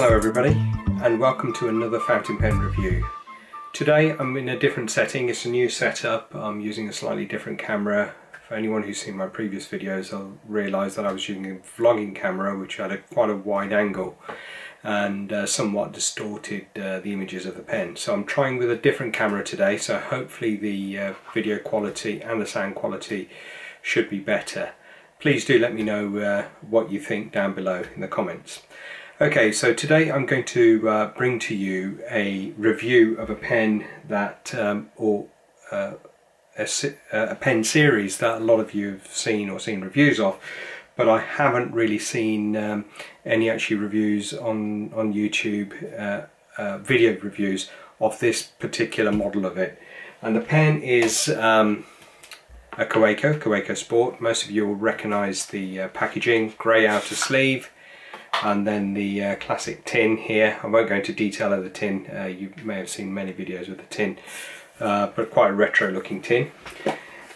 Hello everybody and welcome to another fountain pen review. Today I'm in a different setting, it's a new setup, I'm using a slightly different camera. For anyone who's seen my previous videos they'll realise that I was using a vlogging camera which had a, quite a wide angle and uh, somewhat distorted uh, the images of the pen. So I'm trying with a different camera today so hopefully the uh, video quality and the sound quality should be better. Please do let me know uh, what you think down below in the comments. Okay, so today I'm going to uh, bring to you a review of a pen that, um, or uh, a, a, pen series that a lot of you have seen or seen reviews of, but I haven't really seen um, any actually reviews on, on YouTube, uh, uh, video reviews of this particular model of it. And the pen is um, a Kaweco, Kaweco Sport. Most of you will recognise the uh, packaging, grey outer sleeve, and then the uh, classic tin here. I won't go into detail of the tin, uh, you may have seen many videos with the tin, uh, but quite a retro looking tin.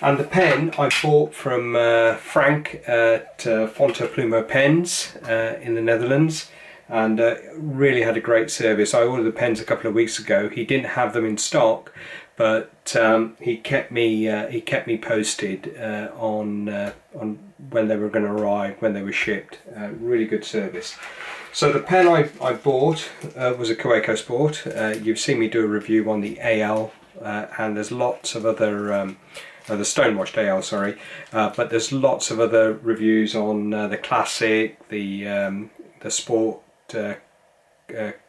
And the pen I bought from uh, Frank at uh, Fonto Plumo Pens uh, in the Netherlands and uh, really had a great service. I ordered the pens a couple of weeks ago. He didn't have them in stock, but um, he kept me uh, he kept me posted uh, on uh, on when they were going to arrive, when they were shipped. Uh, really good service. So the pen I, I bought uh, was a Kaweco Sport. Uh, you've seen me do a review on the AL, and there's lots of other. Um, the stonewashed AL, sorry, but there's lots of other reviews on the classic, the um, the sport,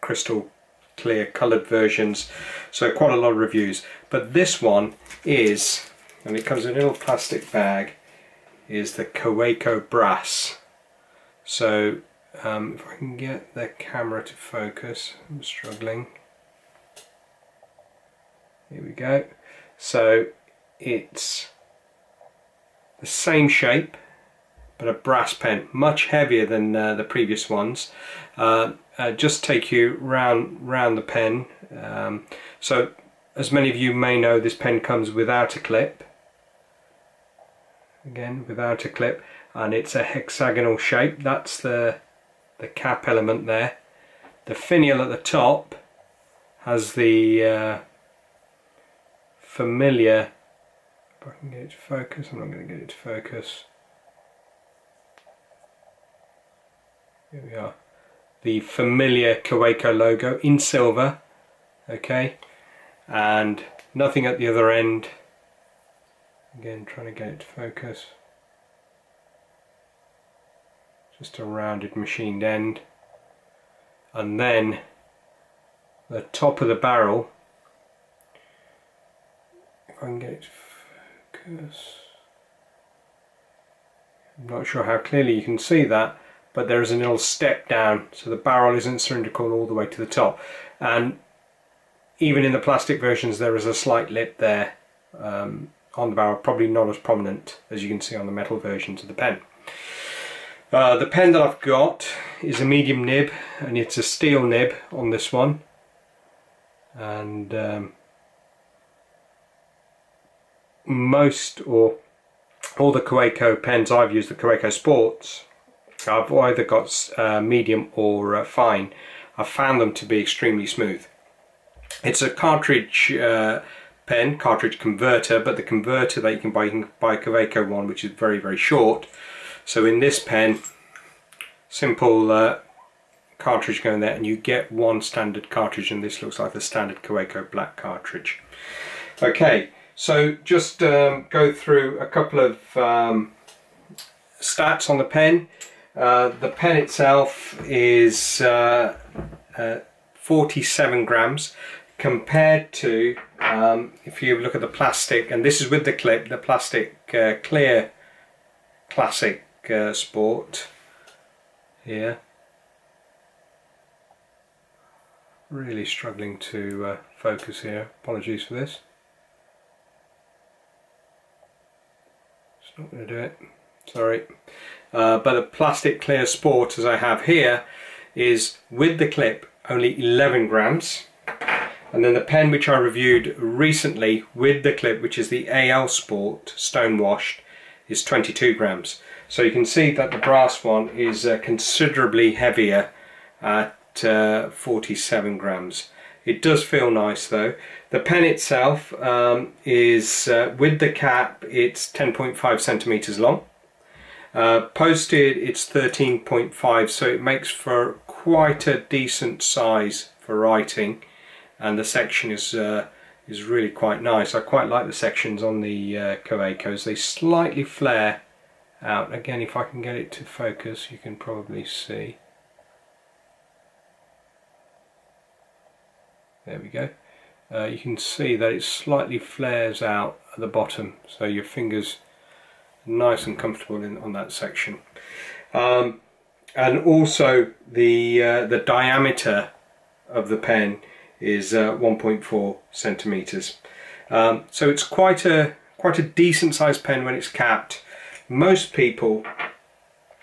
crystal clear coloured versions. So quite a lot of reviews. But this one is and it comes in a little plastic bag is the Kaweco brass. So um, if I can get the camera to focus I'm struggling. Here we go. So it's the same shape but a brass pen much heavier than uh, the previous ones. Uh, uh, just take you round round the pen. Um, so as many of you may know this pen comes without a clip. Again without a clip and it's a hexagonal shape. That's the the cap element there. The finial at the top has the uh, familiar if I can get it to focus I'm not going to get it to focus here we are. The familiar Kaweco logo in silver okay? And nothing at the other end. Again trying to get it to focus. Just a rounded machined end. And then the top of the barrel if I can get it to focus. I'm not sure how clearly you can see that but there is a little step down so the barrel isn't cylindrical all the way to the top. And even in the plastic versions there is a slight lip there um, on the barrel probably not as prominent as you can see on the metal versions of the pen. Uh, the pen that I've got is a medium nib and it's a steel nib on this one. And um, most or all the Kaweco pens I've used, the Kaweco Sports, I've either got uh, medium or uh, fine. I've found them to be extremely smooth. It's a cartridge uh, pen, cartridge converter, but the converter that you can buy, you can buy a Kaweco one which is very very short. So in this pen, simple uh, cartridge going there and you get one standard cartridge and this looks like the standard Kaweco black cartridge. Okay, so just um, go through a couple of um, stats on the pen. Uh, the pen itself is uh, uh, 47 grams compared to um, if you look at the plastic and this is with the clip the plastic uh, clear classic uh, sport. Here really struggling to focus here. Apologies for this. It's not going to do it sorry uh, but a plastic clear sport as I have here is with the clip only 11 grams and then the pen which I reviewed recently with the clip which is the AL Sport stone washed is 22 grams so you can see that the brass one is uh, considerably heavier at uh, 47 grams. It does feel nice though. The pen itself um, is, uh, with the cap, it's 10.5 centimeters long. Uh, posted, it's 13.5, so it makes for quite a decent size for writing. And the section is uh, is really quite nice. I quite like the sections on the uh. They slightly flare out. Again, if I can get it to focus, you can probably see. There we go. Uh, you can see that it slightly flares out at the bottom, so your fingers nice and comfortable in on that section. Um, and also the uh, the diameter of the pen is uh, 1.4 centimeters. Um, so it's quite a quite a decent sized pen when it's capped. Most people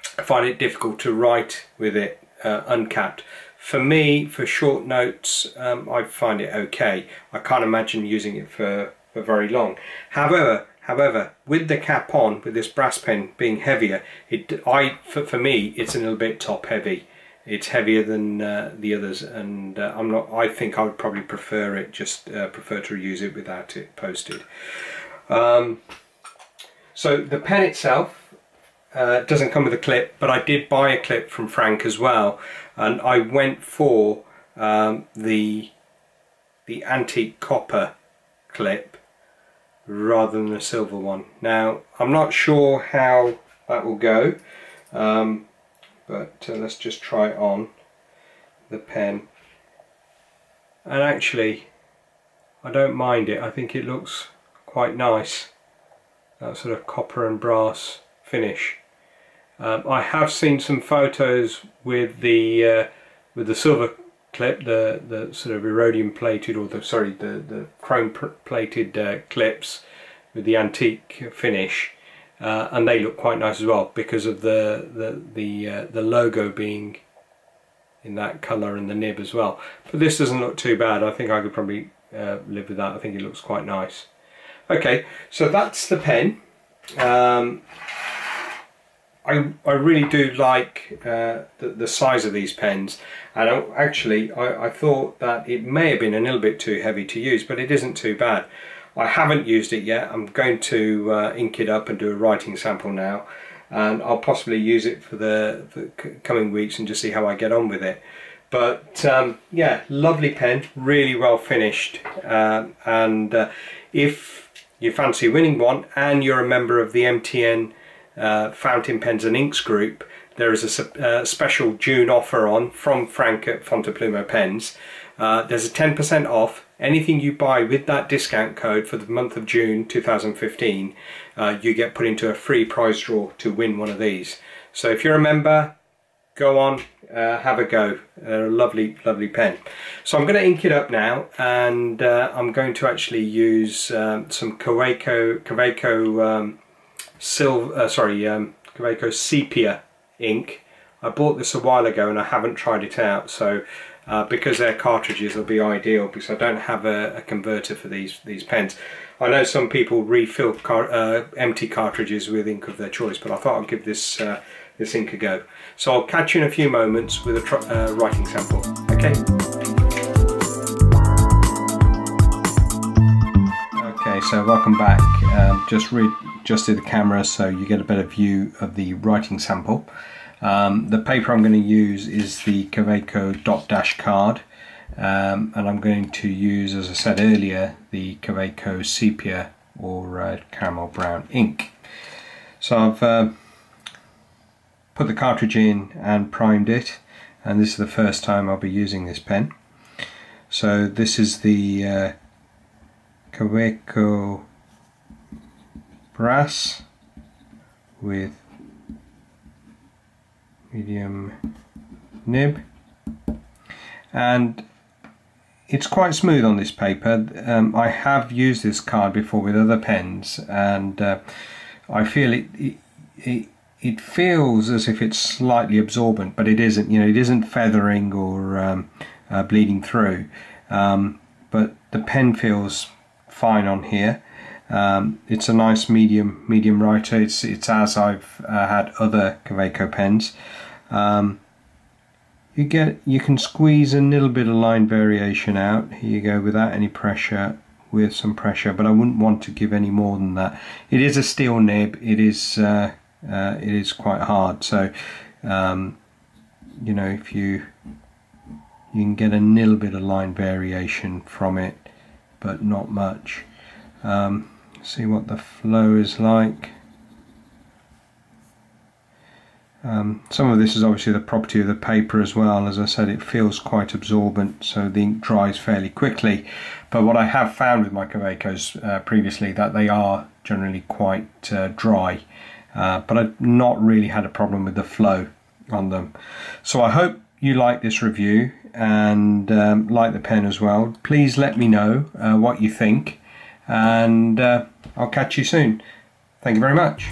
find it difficult to write with it uh, uncapped. For me, for short notes, um, I find it okay. I can't imagine using it for, for very long. However, however, with the cap on, with this brass pen being heavier, it I for, for me it's a little bit top heavy. It's heavier than uh, the others, and uh, I'm not. I think I would probably prefer it. Just uh, prefer to use it without it posted. Um, so the pen itself uh, doesn't come with a clip, but I did buy a clip from Frank as well, and I went for um, the the antique copper clip rather than the silver one. Now I'm not sure how that will go, um, but uh, let's just try on the pen. And actually, I don't mind it. I think it looks quite nice. That sort of copper and brass finish. Um, I have seen some photos with the uh, with the silver clip, the the sort of iridium plated or the sorry the the chrome plated uh, clips with the antique finish, uh, and they look quite nice as well because of the the the uh, the logo being in that colour and the nib as well. But this doesn't look too bad. I think I could probably uh, live with that. I think it looks quite nice. Okay, so that's the pen. Um, I, I really do like uh, the, the size of these pens and I, actually I, I thought that it may have been a little bit too heavy to use but it isn't too bad. I haven't used it yet, I'm going to uh, ink it up and do a writing sample now and I'll possibly use it for the, for coming weeks and just see how I get on with it. But um, yeah, lovely pen, really well finished uh, and if you fancy winning one and you're a member of the MTN uh, fountain pens and inks group, there is a uh, special June offer on from Frank at FontoPlumo Pens. Uh, there's a 10% off anything you buy with that discount code for the month of June 2015. Uh, you get put into a free prize draw to win one of these. So if you're a member, go on, uh, have a go. a lovely, lovely pen. So I'm going to ink it up now, and uh, I'm going to actually use um, some Kaweco, Kaweco um, silver, uh, sorry, um, Kaweco sepia ink. I bought this a while ago and I haven't tried it out so uh, because they're cartridges will be ideal because I don't have a, a, converter for these these pens. I know some people refill car, uh, empty cartridges with ink of their choice but I thought I'd give this uh, this ink a go. So I'll catch you in a few moments with a uh, writing sample. Okay. So welcome back. Um, just adjusted the camera so you get a better view of the writing sample. Um, the paper I'm going to use is the Kaweco dot dash card um, and I'm going to use, as I said earlier, the Kaweco sepia or uh, caramel brown ink. So I've uh, put the cartridge in and primed it and this is the first time I'll be using this pen. So this is the uh, Kaweco brass with medium nib. And it's quite smooth on this paper. Um, I have used this card before with other pens and uh, I feel it, it, it it feels as if it's slightly absorbent but it isn't you know it isn't feathering or um, uh, bleeding through. Um, but the pen feels fine on here. Um, it's a nice medium medium writer. It's it's as I've uh, had other Kaweco pens. Um, you get you can squeeze a little bit of line variation out. Here you go without any pressure with some pressure but I wouldn't want to give any more than that. It is a steel nib. It is uh, uh, it is quite hard. So um, you know if you you can get a little bit of line variation from it but not much um, see what the flow is like um, some of this is obviously the property of the paper as well. As I said, it feels quite absorbent, so the ink dries fairly quickly. But what I have found with my uh, previously that they are generally quite uh, dry. Uh, but I've not really had a problem with the flow on them. So I hope you like this review and um, like the pen as well. Please let me know uh, what you think and uh, I'll catch you soon. Thank you very much.